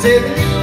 say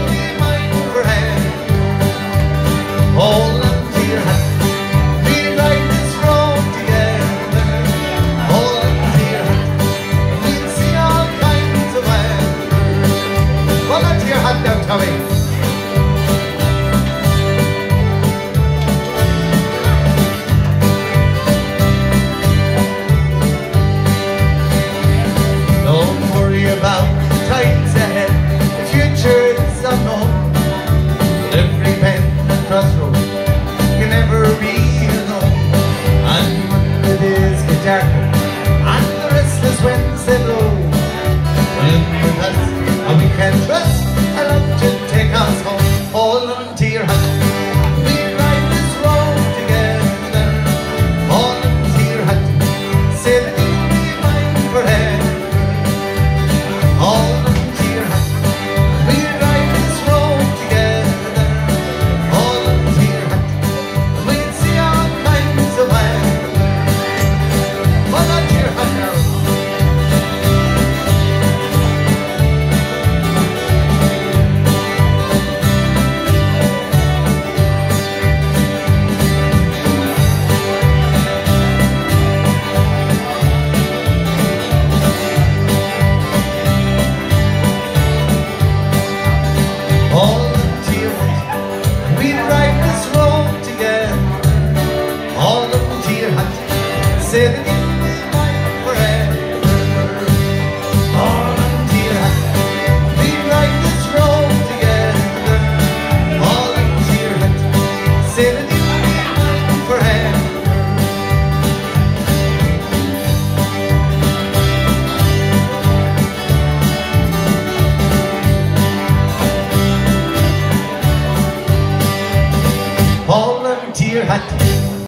嗨。